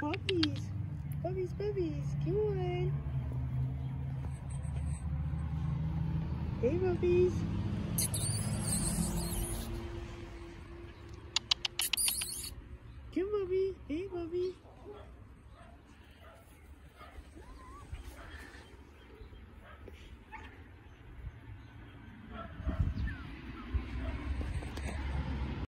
puppies. Puppies, puppies. Come on. Hey, puppies. Come, puppy. Hey, puppy.